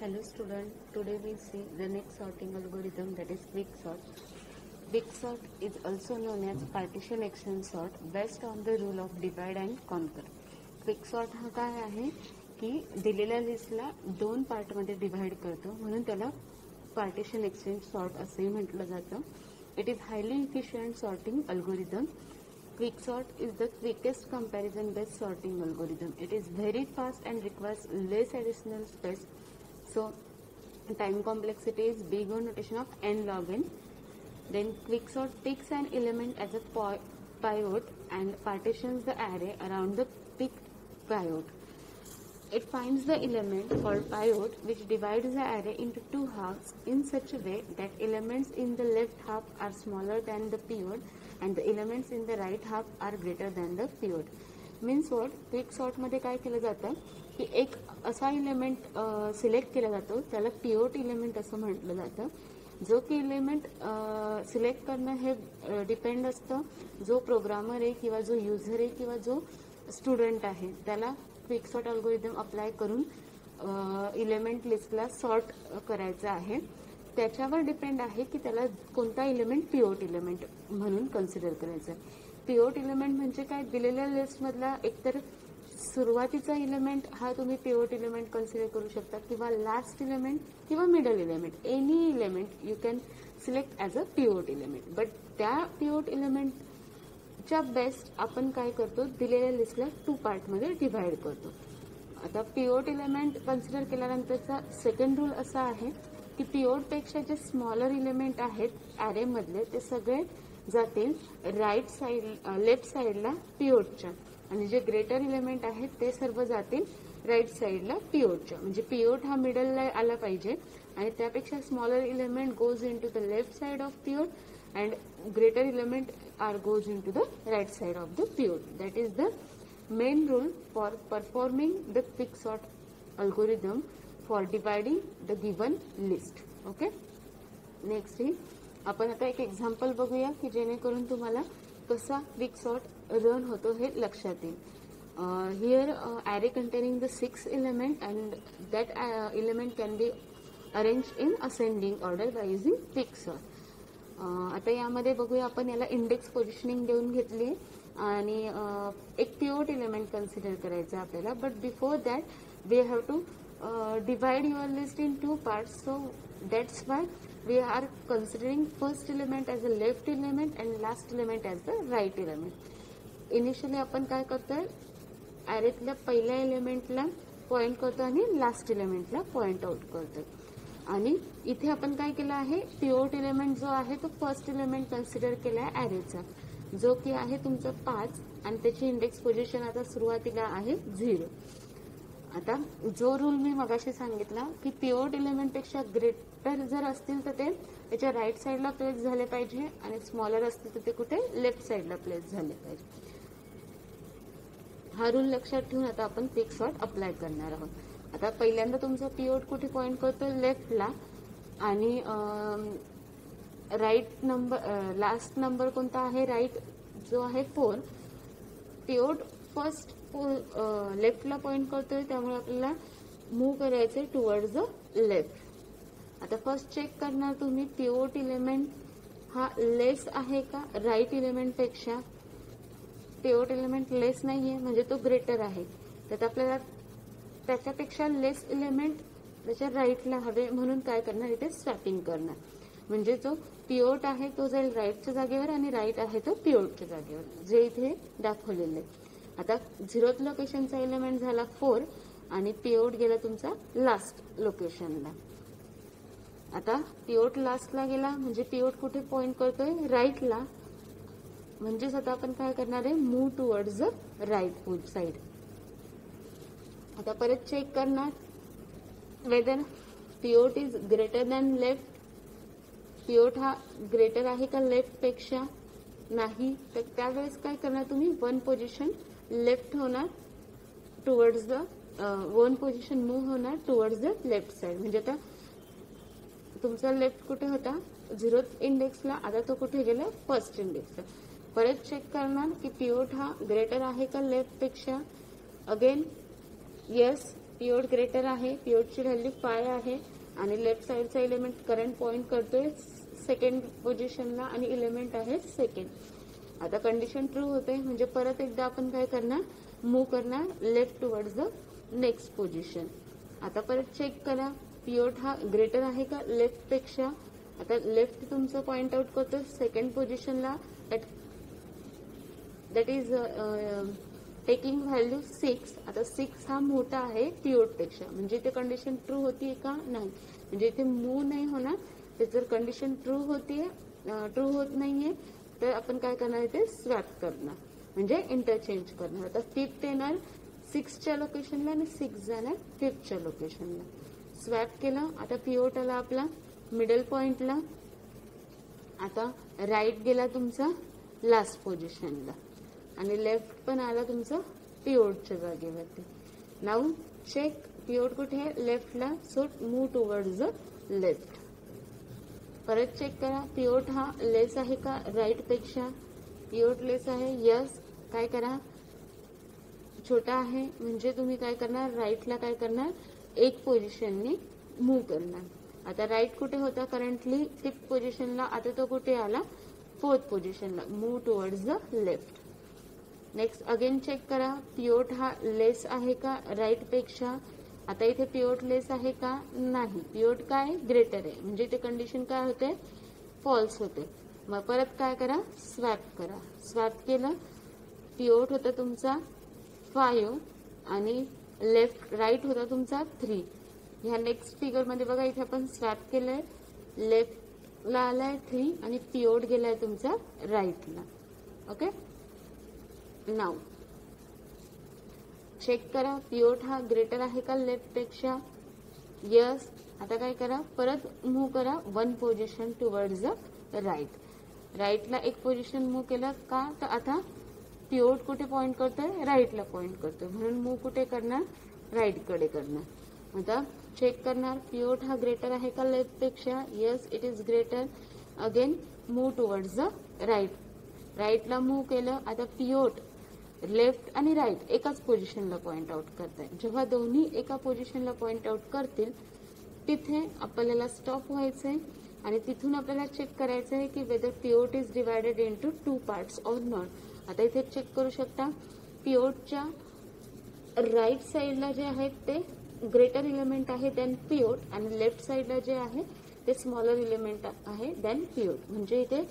Hello student, today we see the next sorting algorithm that is quicksort. Quicksort is also known as partition action sort based on the rule of divide and conquer. Quicksort हा काय आहे की दिलेल्या लिस्टला दोन पार्टमध्ये divide करतो म्हणून त्याला पार्टिशन एक्सचेंज सॉर्ट असंही म्हटलं जातं it is highly efficient sorting algorithm Quicksort is the quickest comparison based sorting algorithm. It is very fast and requires less additional space. So, time complexity is big on notation of n log n. Then Quicksort picks an element as a po- pivot and partitions the array around the picked pivot. It finds the element called pivot which divides the array into two halves in such a way that elements in the left half are smaller than the pivot and the elements in the right half are greater than the pivot. Means what quick सॉर्टमध्ये काय केलं जातं की एक असा element select केला जातो. त्याला पिओट element असं म्हटलं जातं. जो की इलेमेंट सिलेक्ट uh, करणं हे uh, डिपेंड असतं. जो प्रोग्रामर आहे किंवा जो युझर आहे किंवा जो स्टुडंट आहे त्याला क्विकसॉट अल्गोरिदम अप्लाय करून इलेमेंट लिस्टला सॉर्ट करायचं आहे. त्याच्यावर डिपेंड आहे की त्याला कोणता इलेमेंट पिओट इलेमेंट म्हणून कन्सिडर करायचं पिओट इलेमेंट म्हणजे काय? दिलेल्या लिस्टमधला एकतर सुरुवातीचा इलेमेंट हा तुम्ही पिवट इलेमेंट कन्सिडर करू शकता किंवा लास्ट इलेमेंट किंवा middle element any element you can select as a pivot element but त्या पिवट इलेमेंटच्या बेस्ट आपण काय करतो? दिलेल्या लिस्टला टू पार्टमध्ये डिव्हाइड करतो. आता पिओट इलेमेंट कन्सिडर केल्यानंतरचा सेकंड रूल असा आहे की पिओटपेक्षा जे स्मॉलर इलेमेंट आहेत ॲरेमधले ते सगळे जातील राईट साईड लेफ्ट साईडला पिओटच्या आणि जे ग्रेटर इलेमेंट आहेत ते सर्व जातील राईट साईडला पिओटच्या म्हणजे पिओट हा मिडलला आला पाहिजे आणि त्यापेक्षा smaller element goes into the left side of pivot and greater element are goes into the right side of the pivot that is the main rule for performing the quicksort algorithm for dividing the given list okay next ही आपण आता एक example बघूया की जेणेकरून तुम्हाला कसा quicksort run होतो हे लक्षात येईल. Here array containing the six element and that element can be arrange in ascending order by using quicksort आता यामध्ये बघूया आपण याला इंडेक्स पोझिशनिंग देऊन घेतली आणि एक पिओट इलेमेंट कन्सिडर करायचं आपल्याला. But before that we have to Uh, divide your list in two parts. So that's why we are considering first element as a left element and last element as the right element initially आपण काय करतोय? ॲरेतल्या पहिल्या एलिमेंटला point करतो आणि last इलेमेंटला point out करतो आणि इथे आपण काय केलं आहे? पिओट इलेमेंट जो आहे तो फर्स्ट इलेमेंट कन्सिडर केला आहे ॲरेचा जो की आहे तुमचं पाच आणि त्याची इंडेक्स पोझिशन आता सुरुवातीला आहे झिरो आता जो रूल मी मगाशी सांगितला की पिओट इलेमेंटपेक्षा ग्रेटर जर असतील तर ते त्याच्या राईट साईडला प्लेस झाले पाहिजे आणि स्मॉलर असतील तर ते कुठे? लेफ्ट साईडला प्लेस झाले पाहिजे. हा रूल लक्षात ठेवून आता आपण पिक शॉट अप्लाय करणार आहोत. आता पहिल्यांदा तुमचा पिओट कुठे पॉईंट करतो लेफ्टला आणि राईट नंबर लास्ट नंबर कोणता आहे? राईट जो आहे फोर पिओट फर्स्ट लेफ्टला पॉईंट करतोय त्यामुळे आपल्याला मूव्ह करायचंय टुवर्ड्स द लेफ्ट आता फर्स्ट चेक करणार तुम्ही पिओट इलेमेंट हा लेस आहे का राईट इलेमेंटपेक्षा? पिओट इलेमेंट लेस नाहीये म्हणजे तो ग्रेटर आहे. तर आपल्याला त्याच्यापेक्षा लेस इलेमेंट त्याच्या राईटला हवे म्हणून काय करणार इथे स्वॅपिंग करणार. म्हणजे जो पिओट आहे तो जाईल राईटच्या जागेवर आणि राईट आहे तो पिओटच्या जागेवर. जे इथे दाखवलेलं आहे. आता झिरोथ लोकेशनचा एलिमेंट झाला फोर आणि पिओट गेला तुमचा लास्ट लोकेशनला आता पिओट लास्टला गेला म्हणजे पिओट कुठे पॉइंट करतोय? राईटला म्हणजेच आता आपण काय करणार आहे? Move towards the right side आता परत चेक करणार. Whether pivot is greater than left pivot हा ग्रेटर आहे का लेफ्टपेक्षा? नाही. तर त्यावेळेस काय करणार तुम्ही? वन पोझिशन लेफ्ट होणार towards the one position move होणार टुवर्ड्स द लेफ्ट साईड म्हणजे आता तुमचा लेफ्ट कुठे होता? झिरो इंडेक्सला आता तो कुठे गेला? फर्स्ट इंडेक्सला परत चेक करणार की पिओट हा ग्रेटर आहे का लेफ्टपेक्षा? अगेन येस पिओट ग्रेटर आहे. पिओटची व्हॅल्यू फाय आहे. आणि लेफ्ट साईडचा इलेमेंट करंट पॉईंट करतोय. सेकंड पोझिशनला आणि इलेमेंट आहे सेकंड आता कंडिशन ट्रू होते म्हणजे परत एकदा आपण काय करणार? मूव्ह करणार left towards the next position आता परत चेक करा. पिओट हा ग्रेटर आहे का? लेफ्टपेक्षा. आता लेफ्ट तुमचं पॉइंट आउट करतो सेकंड पोझिशनला that is taking value six आता सिक्स हा मोठा आहे पिओटपेक्षा. म्हणजे इथे कंडिशन ट्रू होतीये का? नाही. म्हणजे इथे मूव नाही होणार. ते जर कंडिशन ट्रू होतीये ट्रू होत नाहीये. तर आपण काय करणार इथे स्वॅप करणार. म्हणजे इंटरचेंज करणार. आता फिफ्थ येणार सिक्सच्या लोकेशनला आणि सिक्स जाणार फिफ्थच्या लोकेशनला स्वॅप केलं आता पिओट आला आपला मिडल पॉइंटला आता राईट गेला तुमचा लास्ट पोझिशनला आणि लेफ्ट पण आला तुमचा पिओटच्या जागेवरती. नाऊ चेक पिओट कुठे आहे? लेफ्टला so move towards the left परत चेक करा. पिओट हा लेस आहे का राईटपेक्षा? पिओट लेस आहे? यस काय करा? छोटा आहे. म्हणजे तुम्ही काय करणार? राईटला काय करणार? एक पोझिशननी मूव्ह करणार. आता राईट कुठे होता करंटली फिफ्थ पोझिशनला आता तो कुठे आला? फोर्थ पोझिशनला move towards the left next again check करा. पिओट हा लेस आहे का राईटपेक्षा? आता इथे पिओट लेस आहे का? नाही. पिओट काय? ग्रेटर आहे. म्हणजे इथे कंडिशन काय होते? फॉल्स होते. मग परत काय करा? स्वॅप करा. स्वॅप केलं पिओट होता तुमचा फाईव्ह आणि लेफ्ट राईट होता तुमचा थ्री ह्या नेक्स्ट फिगरमध्ये बघा इथे आपण स्वॅप केलंय. लेफ्टला आलाय थ्री आणि पिओट गेलाय तुमचा राईटला ओके नाव चेक करा. पिओट हा ग्रेटर आहे का लेफ्टपेक्षा? यस आता काय करा? परत मूव्ह करा. One position towards the right राईटला एक पोझिशन मूव्ह केलं का? तर आता पिओट कुठे पॉईंट करतोय? राईटला पॉईंट करतोय. म्हणून मूव्ह कुठे करणार? राईटकडे करणार. आता चेक करणार. पिओट हा ग्रेटर आहे का लेफ्टपेक्षा? Yes it is greater again move towards the right राईटला move केलं. आता पिओट लेफ्ट आणि राईट एकाच पोझिशनला पॉईंट आउट करताय जेव्हा दोन्ही एका पोझिशनला पॉईंट आउट करतील तिथे आपल्याला स्टॉप व्हायचं आहे आणि तिथून आपल्याला चेक करायचं आहे की whether pivot is divided into two parts or not आता इथे चेक करू शकता पिओटच्या राईट साईडला जे आहेत ते ग्रेटर इलिमेंट आहे देन पिओट आणि लेफ्ट साईडला जे आहे ते स्मॉलर इलिमेंट आहे देन पिओट. म्हणजे इथे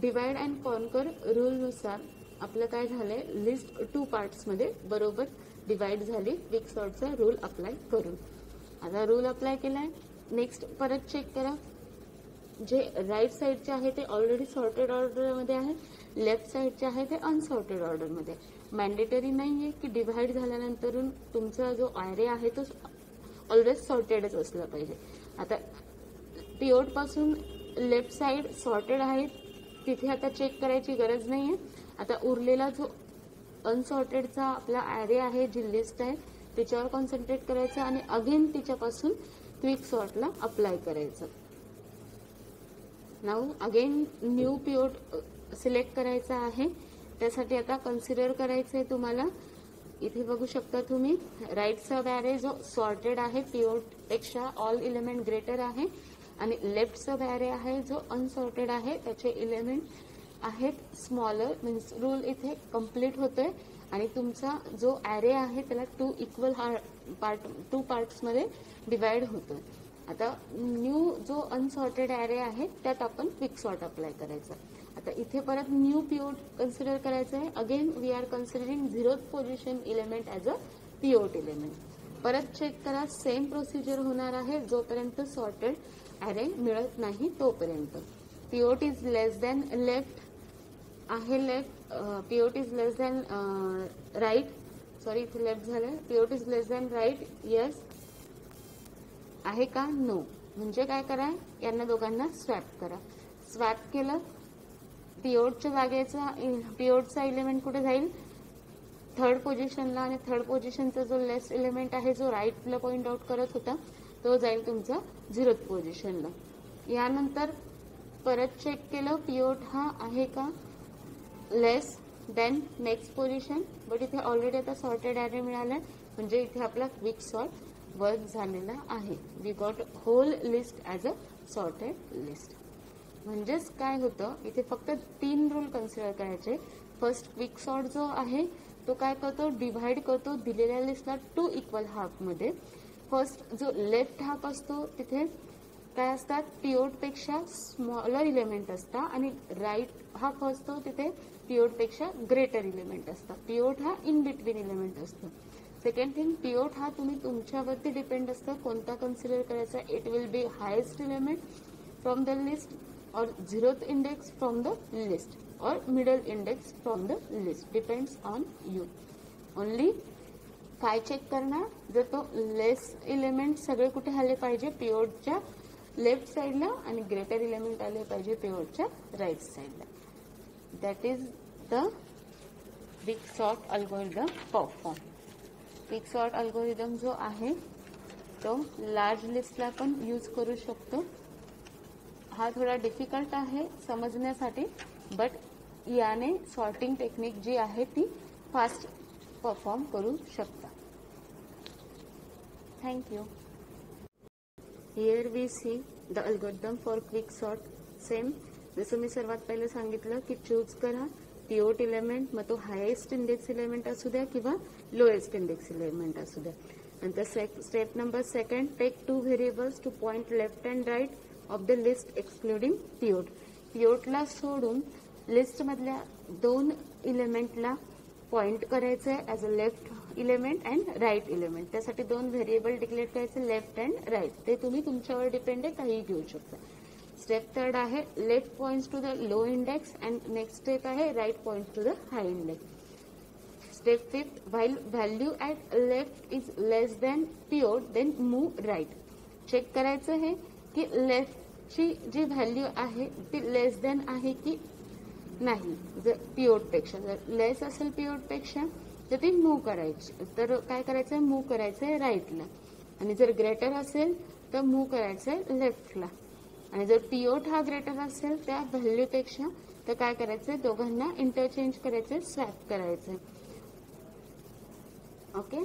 डिवाइड अँड कॉन्कर रूलनुसार आपलं काय झालंय? लिस्ट टू पार्ट्समध्ये बरोबर डिवाइड झाली. विक सॉर्टचा रूल अप्लाय करून. आता रूल अप्लाय केलाय. नेक्स्ट परत चेक करा. जे राईट साईडचे आहे ते ऑलरेडी सॉर्टेड ऑर्डरमध्ये आहे. लेफ्ट साईडचे आहे ते अनसॉर्टेड ऑर्डरमध्ये मॅन्डेटरी आहे की डिव्हाइड झाल्यानंतर तुमचा जो आयरे आहे तो ऑलवेज सॉर्टेडच असला पाहिजे. आता पिओडपासून लेफ्ट साईड सॉर्टेड आहे तिथे आता चेक करायची गरज नाही आहे आता उरलेला जो अनसॉर्टेडचा आपला ॲरे आहे जी लिस्ट आहे त्याच्यावर कॉन्सन्ट्रेट करायचं आणि अगेन तिच्यापासून क्विक सॉर्टला अप्लाय करायचं. Now again new pivot select करायचा आहे. त्यासाठी आता कन्सिडर करायचं आहे तुम्हाला. इथे बघू शकता तुम्ही राईट सब ॲरे जो सॉर्टेड आहे पिओटपेक्षा ऑल इलेमेंट ग्रेटर आहे. आणि लेफ्ट सब ॲरे आहे जो अनसॉर्टेड आहे त्याचे इलेमेंट आहेत स्मॉलर मीन्स रूल इथे कंप्लीट होतोय. आणि तुमचा जो ॲरे आहे त्याला टू इक्वल हा पार्ट टू पार्ट्समध्ये डिवाइड होतोय. आता न्यू जो अनसॉर्टेड ॲरे आहे त्यात आपण क्विक सॉर्ट अप्लाय करायचा. आता इथे परत न्यू पिओट कन्सिडर करायचं आहे. Again we are considering zero position element as a pivot element परत चेक करा सेम प्रोसिजर होणार आहे जोपर्यंत सॉर्टेड ॲरे मिळत नाही तोपर्यंत. Pivot is less than left आहे left pivot is less than right sorry इथे लेफ्ट झालं pivot is less than right yes आहे का? नो म्हणजे काय करा? यांना दोघांना स्वॅप करा. स्वॅप केलं पिओटच्या जागेचा पिओडचा इलिमेंट कुठे जाईल? थर्ड पोझिशनला आणि थर्ड पोझिशनचा जो लेस इलिमेंट आहे जो राईटला पॉईंट आउट करत होता तो जाईल तुमचा झिरोथ पोझिशनला यानंतर परत चेक केलं पिओट हा आहे का? Less than next position but इथे ऑलरेडी आता सॉर्टेड ॲरे मिळालाय. म्हणजे इथे आपला क्विक सॉर्ट वर्क झालेला आहे. We got whole list as a sorted list म्हणजेच काय होतं? इथे फक्त तीन रूल कन्सिडर करायचे. फर्स्ट क्विक सॉर्ट जो आहे तो काय करतो? डिव्हाइड करतो. दिलेल्या लिस्टला टू इक्वल हाफमध्ये फर्स्ट जो लेफ्ट हाफ असतो तिथे काय असतात? पिओटपेक्षा स्मॉलर इलेमेंट असतात आणि राईट हा असतो तिथे पिओटपेक्षा ग्रेटर इलेमेंट असतात पिओट हा इन बिटवीन इलेमेंट असतो. सेकंड थिंग पिओट हा तुम्ही तुमच्यावरती डिपेंड असतं. कोणता कन्सिडर करायचा? It will be highest element from the list or zeroth index from the list or middle index from the list depends on you only काय check करणार. जर तो लेस इलेमेंट सगळे कुठे आले पाहिजे? पिओडच्या लेफ्ट साईडला आणि ग्रेटर इलेमेंट आले पाहिजे पिओडच्या राईट साईडला that is the big sort algorithm perform big sort algorithm जो आहे तो लार्ज लिस्टला पण यूज करू शकतो. हा थोडा डिफिकल्ट आहे समजण्यासाठी बट याने सॉर्टिंग टेक्निक जी आहे ती फास्ट परफॉर्म करू शकता. Thank you here we see the algorithm for quick sort same जसं मी सर्वात पहिलं सांगितलं की चूज करा. पिओट इलेमेंट मग तो हायेस्ट इंडेक्स इलेमेंट असू द्या किंवा लोएस्ट इंडेक्स इलेमेंट असू द्या. नंतर step number second take two variables to point left and right of the list excluding pivot पिओटला सोडून लिस्टमधल्या दोन इलेमेंटला पॉइंट करायचं आहे as a left element and right element त्यासाठी दोन व्हेरिएबल डिक्लेअर करायचे लेफ्ट अँड राईट ते तुम्ही तुमच्यावर डिपेंड आहे काही घेऊ शकता. स्टेप थर्ड आहे left point to the low index and next step आहे right point to the high index step fifth while value at left is less than pivot then move right check करायचं आहे की लेफ्टची जी value आहे ती लेस than आहे की नाही? जर पिओटपेक्षा जर लेस असेल पिओटपेक्षा तर ती मूव्ह करायची. तर काय करायचंय? मूव्ह करायचंय राईटला आणि जर ग्रेटर असेल तर मूव्ह करायचंय लेफ्टला आणि जर पीओट हा ग्रेटर असेल त्या व्हॅल्यूपेक्षा तर काय करायचंय? दोघांना इंटरचेंज करायचंय स्वॅप करायचंय. ओके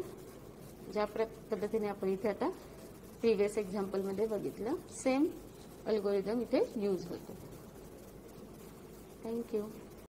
ज्या पद्धतीने आपण इथे आता प्रिव्हियस एक्झाम्पलमध्ये बघितलं सेम अल्गोरिदम इथे यूज होतो. Thank you